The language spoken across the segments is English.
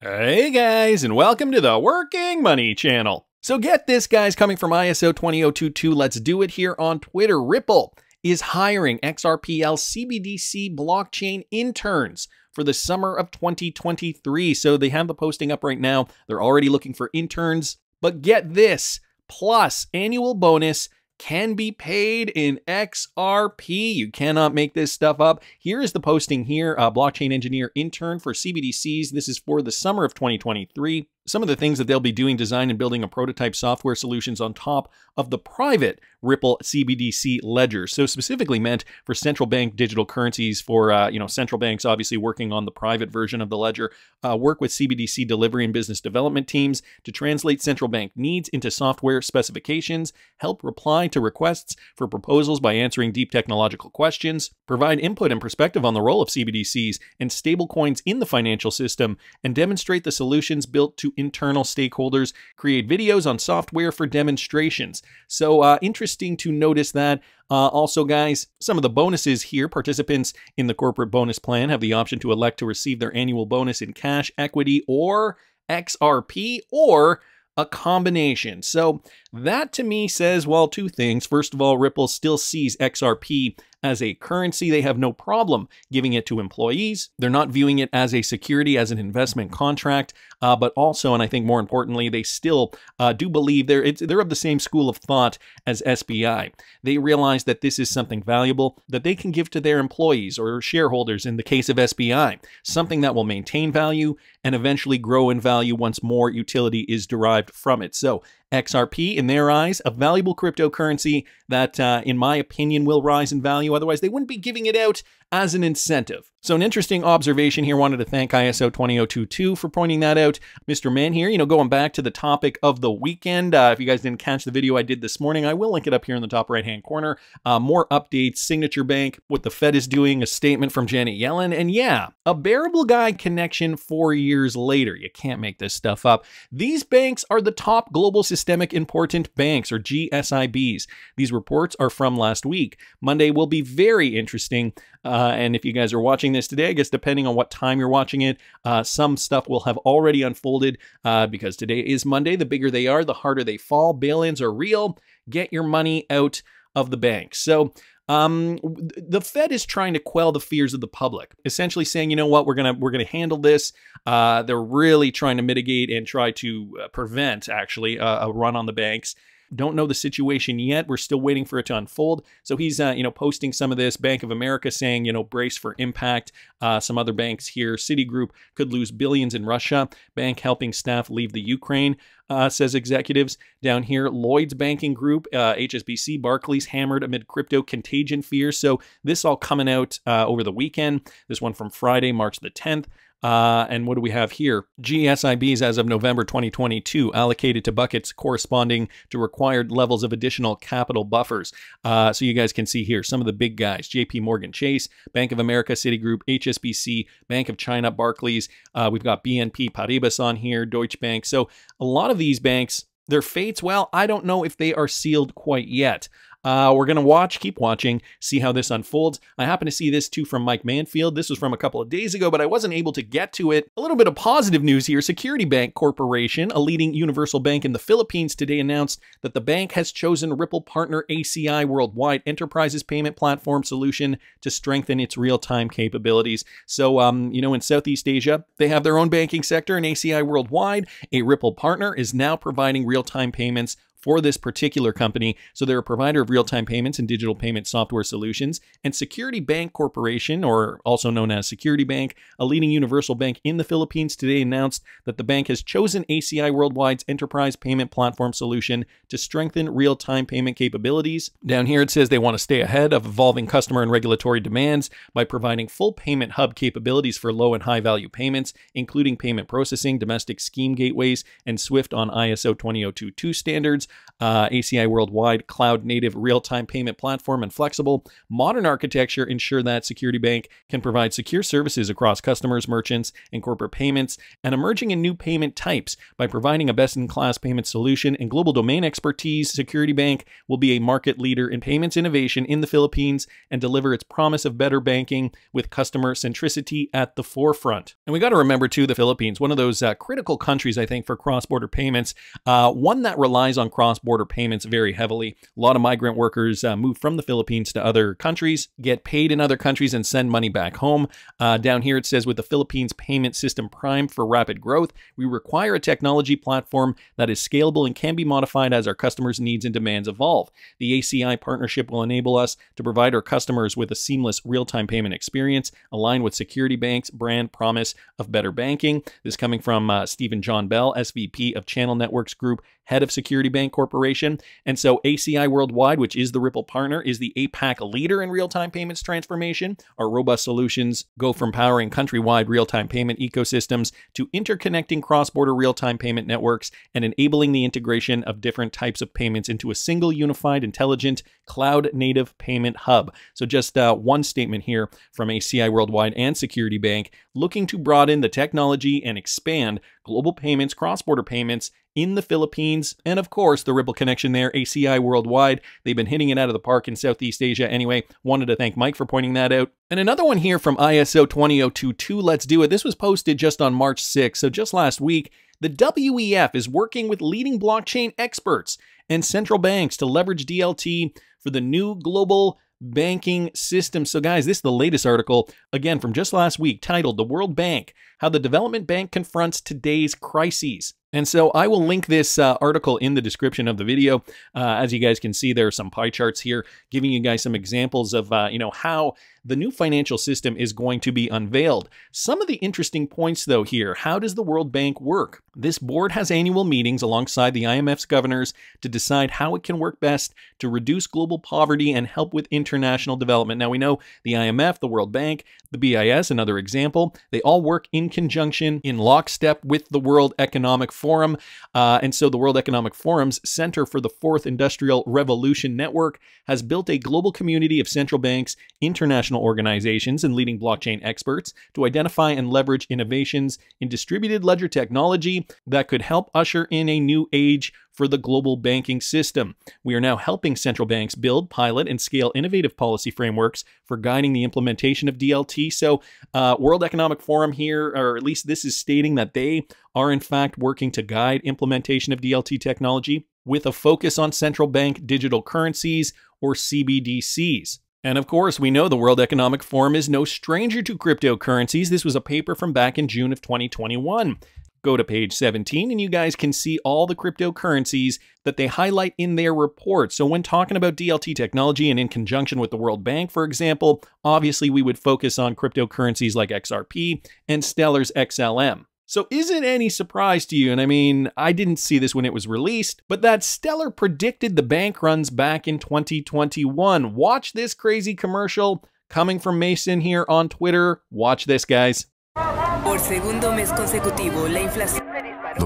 Hey guys, and welcome to the Working Money channel. So get this, guys, coming from ISO 20022, let's do it here on Twitter. Ripple is hiring XRPL CBDC blockchain interns for the summer of 2023. So they have the posting up right now. They're already looking for interns. But get this, plus annual bonus can be paid in XRP. You cannot make this stuff up. Here is the posting here, uh, blockchain engineer intern for CBDCs. This is for the summer of 2023 some of the things that they'll be doing design and building a prototype software solutions on top of the private Ripple CBDC ledger. So specifically meant for central bank digital currencies for, uh, you know, central banks obviously working on the private version of the ledger, uh, work with CBDC delivery and business development teams to translate central bank needs into software specifications, help reply to requests for proposals by answering deep technological questions, provide input and perspective on the role of CBDCs and stablecoins in the financial system, and demonstrate the solutions built to internal stakeholders, create videos on software for demonstrations. So uh, interesting to notice that. Uh, also, guys, some of the bonuses here participants in the corporate bonus plan have the option to elect to receive their annual bonus in cash, equity, or XRP, or a combination. So that to me says, well, two things. First of all, Ripple still sees XRP as a currency. They have no problem giving it to employees. They're not viewing it as a security, as an investment contract, uh, but also, and I think more importantly, they still uh, do believe they're, they're of the same school of thought as SBI. They realize that this is something valuable that they can give to their employees or shareholders in the case of SBI, something that will maintain value and eventually grow in value once more utility is derived from it. So XRP, in their eyes, a valuable cryptocurrency that, uh, in my opinion, will rise in value. Otherwise, they wouldn't be giving it out as an incentive. So an interesting observation here. Wanted to thank ISO 20022 for pointing that out. Mr. Man here, you know, going back to the topic of the weekend. Uh, if you guys didn't catch the video I did this morning, I will link it up here in the top right-hand corner. Uh, more updates, Signature Bank, what the Fed is doing, a statement from Janet Yellen, and yeah, a bearable guy connection four years later. You can't make this stuff up. These banks are the top global systemic important banks, or GSIBs. These reports are from last week. Monday will be very interesting. Uh, and if you guys are watching this today, I guess depending on what time you're watching it, uh, some stuff will have already unfolded uh, because today is Monday. The bigger they are, the harder they fall. Bail ins are real. Get your money out of the bank. So, um, the Fed is trying to quell the fears of the public, essentially saying, you know what, we're gonna we're gonna handle this. Uh, they're really trying to mitigate and try to uh, prevent actually a run on the banks. Don't know the situation yet. We're still waiting for it to unfold. So he's, uh, you know, posting some of this. Bank of America saying, you know, brace for impact. Uh, some other banks here. Citigroup could lose billions in Russia. Bank helping staff leave the Ukraine. Uh, says executives down here. Lloyd's Banking Group, uh, HSBC, Barclays hammered amid crypto contagion fears. So this all coming out uh, over the weekend. This one from Friday, March the 10th. Uh, and what do we have here? GSIBs as of November 2022 allocated to buckets corresponding to required levels of additional capital buffers. Uh, so you guys can see here some of the big guys JP Morgan Chase, Bank of America, Citigroup, HSBC, Bank of China, Barclays. Uh, we've got BNP Paribas on here, Deutsche Bank. So a lot of these banks their fates, well, I don't know if they are sealed quite yet. Uh, we're going to watch, keep watching, see how this unfolds. I happen to see this too from Mike Manfield. This was from a couple of days ago, but I wasn't able to get to it. A little bit of positive news here. Security Bank Corporation, a leading universal bank in the Philippines, today announced that the bank has chosen Ripple partner ACI Worldwide Enterprises Payment Platform Solution to strengthen its real-time capabilities. So, um, you know, in Southeast Asia, they have their own banking sector, and ACI Worldwide, a Ripple partner, is now providing real-time payments for this particular company. So they're a provider of real-time payments and digital payment software solutions. And Security Bank Corporation, or also known as Security Bank, a leading universal bank in the Philippines, today announced that the bank has chosen ACI Worldwide's enterprise payment platform solution to strengthen real-time payment capabilities. Down here it says they want to stay ahead of evolving customer and regulatory demands by providing full payment hub capabilities for low and high value payments, including payment processing, domestic scheme gateways, and SWIFT on ISO 20022 standards uh, ACI Worldwide cloud native real time payment platform and flexible modern architecture ensure that Security Bank can provide secure services across customers, merchants, and corporate payments, and emerging in new payment types. By providing a best in class payment solution and global domain expertise, Security Bank will be a market leader in payments innovation in the Philippines and deliver its promise of better banking with customer centricity at the forefront. And we got to remember, too, the Philippines, one of those uh, critical countries, I think, for cross border payments, uh, one that relies on cross border payments very heavily. A lot of migrant workers uh, move from the Philippines to other countries, get paid in other countries, and send money back home. Uh, down here it says with the Philippines payment system primed for rapid growth, we require a technology platform that is scalable and can be modified as our customers' needs and demands evolve. The ACI partnership will enable us to provide our customers with a seamless real-time payment experience aligned with Security Bank's brand promise of better banking. This coming from uh, Stephen John Bell, SVP of Channel Networks Group head of Security Bank Corporation. And so ACI Worldwide, which is the Ripple partner, is the APAC leader in real-time payments transformation. Our robust solutions go from powering countrywide real-time payment ecosystems to interconnecting cross-border real-time payment networks and enabling the integration of different types of payments into a single unified, intelligent, cloud-native payment hub. So just uh, one statement here from ACI Worldwide and Security Bank, looking to broaden the technology and expand global payments, cross-border payments, in the Philippines. And of course, the Ripple connection there, ACI worldwide. They've been hitting it out of the park in Southeast Asia anyway. Wanted to thank Mike for pointing that out. And another one here from ISO 20022, Let's Do It. This was posted just on March 6th, so just last week. The WEF is working with leading blockchain experts and central banks to leverage DLT for the new global banking system. So, guys, this is the latest article, again, from just last week, titled The World Bank How the Development Bank Confronts Today's Crises. And so I will link this uh, article in the description of the video. Uh, as you guys can see, there are some pie charts here giving you guys some examples of, uh, you know, how the new financial system is going to be unveiled. Some of the interesting points, though, here how does the World Bank work? This board has annual meetings alongside the IMF's governors to decide how it can work best to reduce global poverty and help with international development. Now, we know the IMF, the World Bank, the BIS, another example, they all work in conjunction, in lockstep with the World Economic Forum. Uh, and so the World Economic Forum's Center for the Fourth Industrial Revolution Network has built a global community of central banks, international organizations and leading blockchain experts to identify and leverage innovations in distributed ledger technology that could help usher in a new age for the global banking system. We are now helping central banks build, pilot, and scale innovative policy frameworks for guiding the implementation of DLT. So, uh, World Economic Forum here, or at least this is stating that they are in fact working to guide implementation of DLT technology with a focus on central bank digital currencies or CBDCs. And of course, we know the World Economic Forum is no stranger to cryptocurrencies. This was a paper from back in June of 2021. Go to page 17 and you guys can see all the cryptocurrencies that they highlight in their report. So when talking about DLT technology and in conjunction with the World Bank, for example, obviously we would focus on cryptocurrencies like XRP and Stellar's XLM. So is it any surprise to you, and I mean, I didn't see this when it was released, but that Stellar predicted the bank runs back in 2021. Watch this crazy commercial coming from Mason here on Twitter. Watch this, guys. The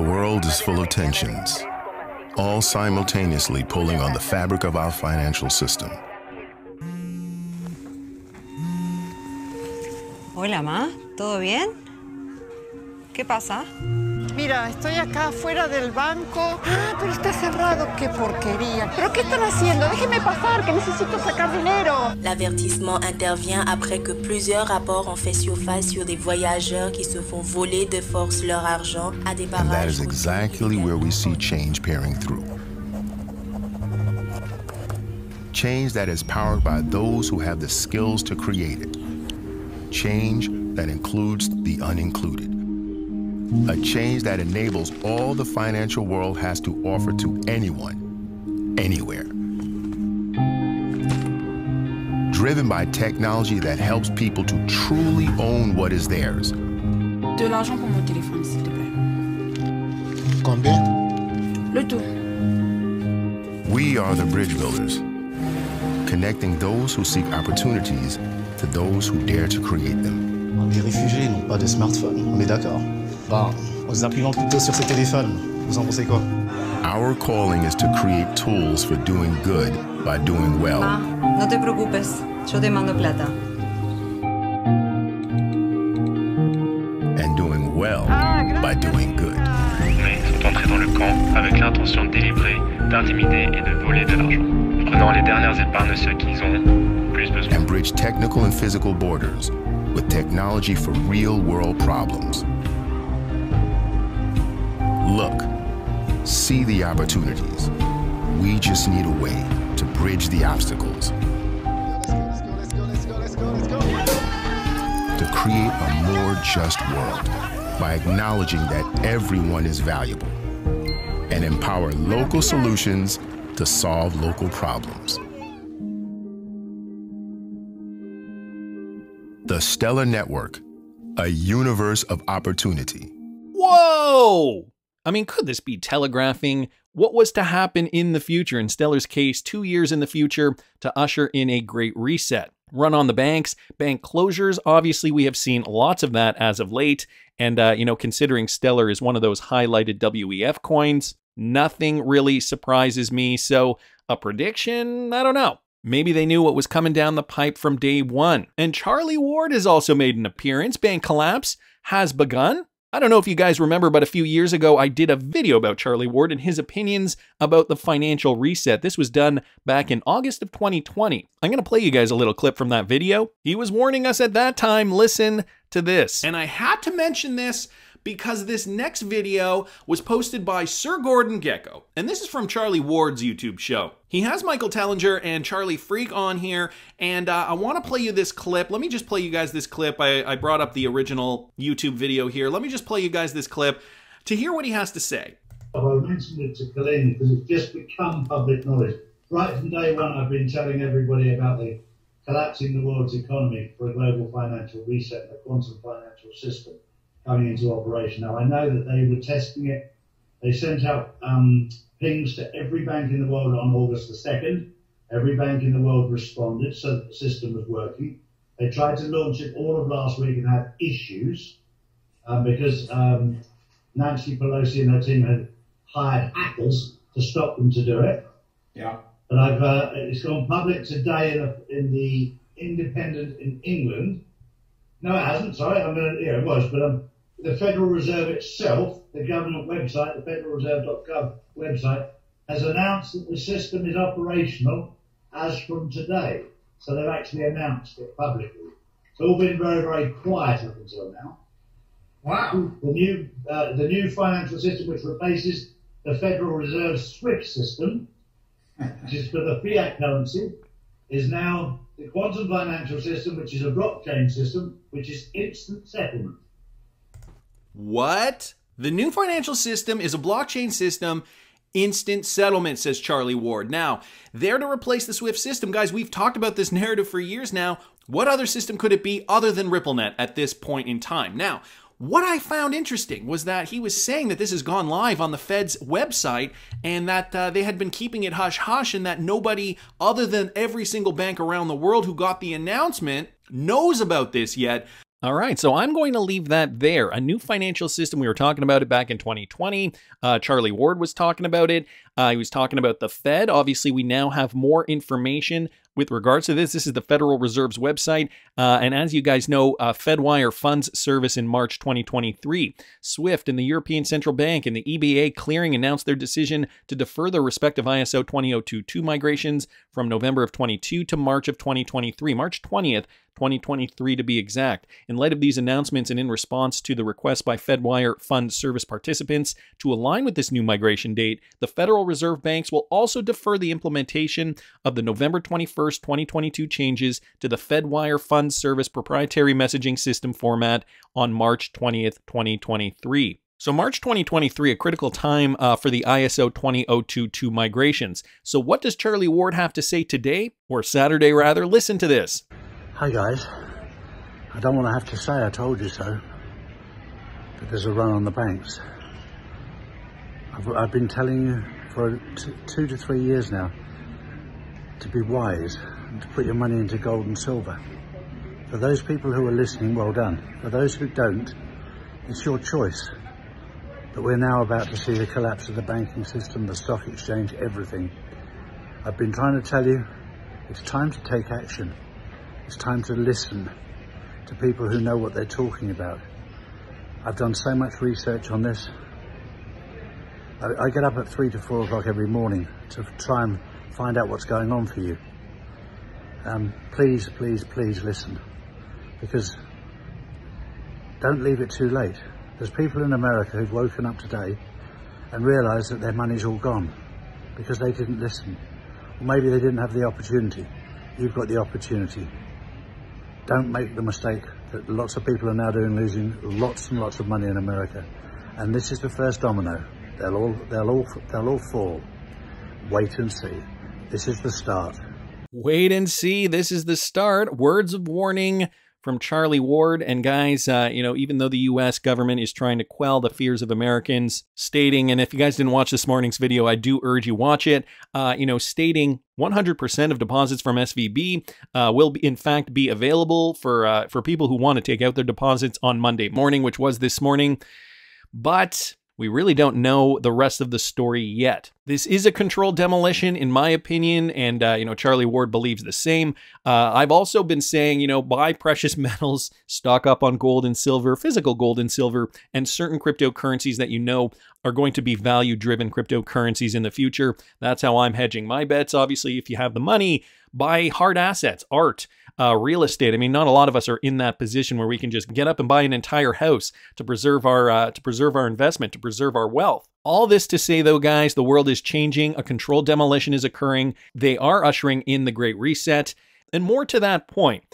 world is full of tensions, all simultaneously pulling on the fabric of our financial system. Hola, Ma. ¿Todo bien? ¿Qué pasa? Mira, estoy acá afuera del banco. Ah, pero está cerrado. ¡Qué porquería! ¿Pero qué están haciendo? Déjenme pasar, que necesito sacar dinero. L'avertissement intervient après que plusieurs rapports ont fait surface sur des voyageurs qui se font voler de force leur argent à des barrages. And that is exactly where we see change peering through. Change that is powered by those who have the skills to create it. Change that includes the unincluded. A change that enables all the financial world has to offer to anyone, anywhere. Driven by technology that helps people to truly own what is theirs. De l'argent pour mon téléphone, s'il te plaît. Combien? Le tout. We are the bridge builders, connecting those who seek opportunities to those who dare to create them. Les réfugiés n'ont pas de smartphone, on est d'accord. Bah, on les imprimantes plutôt sur ces téléphones. Vous en pensez quoi? Our calling is to create tools for doing good by doing well. Ah, no te preocupes, yo te mando plata. And doing well by doing good. Mais sont entrés dans le camp avec l'intention délibérée d'intimider et de voler de l'argent, prenant les dernières épargnes de ceux qui ont plus besoin. And bridge technical and physical borders with technology for real world problems. Look, see the opportunities. We just need a way to bridge the obstacles. To create a more just world by acknowledging that everyone is valuable and empower local solutions to solve local problems. The Stellar Network, a universe of opportunity. Whoa! I mean, could this be telegraphing what was to happen in the future, in Stellar's case, two years in the future, to usher in a great reset? Run on the banks, bank closures. Obviously, we have seen lots of that as of late. And, uh, you know, considering Stellar is one of those highlighted WEF coins, nothing really surprises me. So, a prediction? I don't know. Maybe they knew what was coming down the pipe from day one. And Charlie Ward has also made an appearance. Bank collapse has begun. I don't know if you guys remember, but a few years ago, I did a video about Charlie Ward and his opinions about the financial reset. This was done back in August of 2020. I'm going to play you guys a little clip from that video. He was warning us at that time listen to this. And I had to mention this because this next video was posted by Sir Gordon Gekko. And this is from Charlie Ward's YouTube show. He has Michael Tellinger and Charlie Freak on here, and uh, I want to play you this clip. Let me just play you guys this clip. I, I brought up the original YouTube video here. Let me just play you guys this clip to hear what he has to say. I mentioned it to Colleen because it's just become public knowledge. Right from day one, I've been telling everybody about the collapsing the world's economy for a global financial reset, the quantum financial system coming into operation. Now, I know that they were testing it. They sent out um, pings to every bank in the world on August the 2nd. Every bank in the world responded, so that the system was working. They tried to launch it all of last week and had issues um, because um, Nancy Pelosi and her team had hired hackers to stop them to do it. Yeah. But I've uh, it's gone public today in, a, in the Independent in England. No, it hasn't. Sorry, I'm gonna. Yeah, it was, but um, the Federal Reserve itself, the government website, the federalreserve.gov website, has announced that the system is operational as from today. So they've actually announced it publicly. It's all been very, very quiet up until now. Wow. The new, uh, the new financial system, which replaces the Federal Reserve SWIFT system, which is for the fiat currency, is now the quantum financial system, which is a blockchain system, which is instant settlement. What? The new financial system is a blockchain system. Instant settlement, says Charlie Ward. Now, there to replace the SWIFT system, guys, we've talked about this narrative for years now. What other system could it be other than RippleNet at this point in time? Now, what I found interesting was that he was saying that this has gone live on the Fed's website and that uh, they had been keeping it hush hush and that nobody other than every single bank around the world who got the announcement knows about this yet. All right, so I'm going to leave that there. A new financial system. We were talking about it back in 2020. Uh, Charlie Ward was talking about it. Uh, he was talking about the Fed. Obviously, we now have more information with regards to this. This is the Federal Reserve's website. Uh, and as you guys know, uh, FedWire funds service in March 2023. SWIFT and the European Central Bank and the EBA clearing announced their decision to defer their respective ISO 20022 migrations from November of 22 to March of 2023. March 20th 2023 to be exact. In light of these announcements and in response to the request by FedWire fund service participants to align with this new migration date, the Federal Reserve banks will also defer the implementation of the November 21st, 2022 changes to the FedWire fund service proprietary messaging system format on March 20th, 2023. So March 2023, a critical time uh, for the ISO 20022 migrations. So what does Charlie Ward have to say today, or Saturday rather? Listen to this. Hi guys, I don't want to have to say I told you so, but there's a run on the banks. I've, I've been telling you for two to three years now to be wise and to put your money into gold and silver. For those people who are listening, well done. For those who don't, it's your choice. But we're now about to see the collapse of the banking system, the stock exchange, everything. I've been trying to tell you, it's time to take action. It's time to listen to people who know what they're talking about. I've done so much research on this. I, I get up at three to four o'clock every morning to try and find out what's going on for you. Um, please, please, please listen because don't leave it too late. There's people in America who've woken up today and realised that their money's all gone because they didn't listen. Or maybe they didn't have the opportunity. You've got the opportunity. Don't make the mistake that lots of people are now doing, losing lots and lots of money in America. And this is the first domino. They'll all, they'll all, they'll all fall. Wait and see. This is the start. Wait and see. This is the start. Words of warning from Charlie Ward. And guys, uh, you know, even though the U.S. government is trying to quell the fears of Americans, stating, and if you guys didn't watch this morning's video, I do urge you watch it. Uh, you know, stating 100% of deposits from SVB uh, will, be, in fact, be available for uh, for people who want to take out their deposits on Monday morning, which was this morning. But we really don't know the rest of the story yet. This is a controlled demolition, in my opinion, and uh, you know Charlie Ward believes the same. Uh, I've also been saying, you know, buy precious metals, stock up on gold and silver, physical gold and silver, and certain cryptocurrencies that you know are going to be value-driven cryptocurrencies in the future. That's how I'm hedging my bets. Obviously, if you have the money, buy hard assets, art uh, real estate. I mean, not a lot of us are in that position where we can just get up and buy an entire house to preserve our uh, to preserve our investment, to preserve our wealth. All this to say, though, guys, the world is changing. A controlled demolition is occurring. They are ushering in the Great Reset, and more to that point.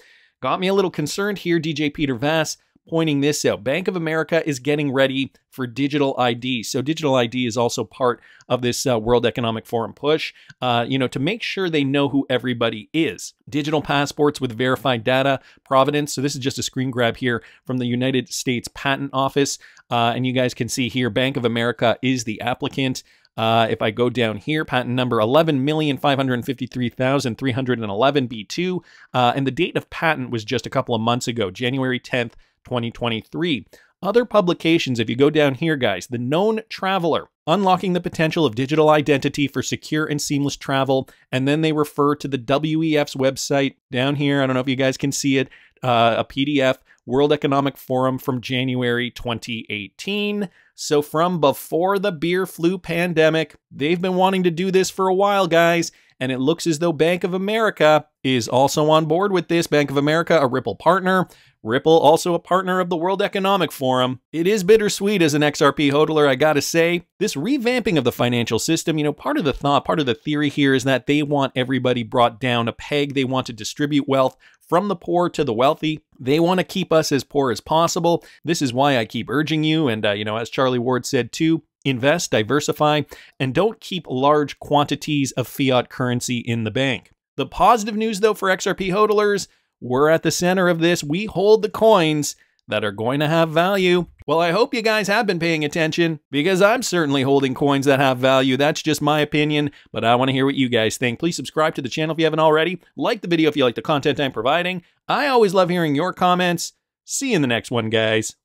Got me a little concerned here, DJ Peter Vass pointing this out. Bank of America is getting ready for digital ID. So digital ID is also part of this uh, World Economic Forum push, uh, you know, to make sure they know who everybody is. Digital passports with verified data providence. So this is just a screen grab here from the United States Patent Office. Uh, and you guys can see here, Bank of America is the applicant. Uh, if I go down here, patent number 11,553,311B2, uh, and the date of patent was just a couple of months ago, January 10th, 2023. Other publications, if you go down here, guys, The Known Traveler, Unlocking the Potential of Digital Identity for Secure and Seamless Travel. And then they refer to the WEF's website down here. I don't know if you guys can see it, uh, a PDF, World Economic Forum from January 2018. So from before the beer flu pandemic, they've been wanting to do this for a while, guys and it looks as though Bank of America is also on board with this. Bank of America, a Ripple partner. Ripple, also a partner of the World Economic Forum. It is bittersweet as an XRP hodler, I gotta say. This revamping of the financial system, you know, part of the thought, part of the theory here is that they want everybody brought down a peg. They want to distribute wealth from the poor to the wealthy. They want to keep us as poor as possible. This is why I keep urging you. And, uh, you know, as Charlie Ward said too, invest, diversify, and don't keep large quantities of fiat currency in the bank. The positive news, though, for XRP hodlers, we're at the center of this. We hold the coins that are going to have value. Well, I hope you guys have been paying attention because I'm certainly holding coins that have value. That's just my opinion, but I want to hear what you guys think. Please subscribe to the channel if you haven't already. Like the video if you like the content I'm providing. I always love hearing your comments. See you in the next one, guys.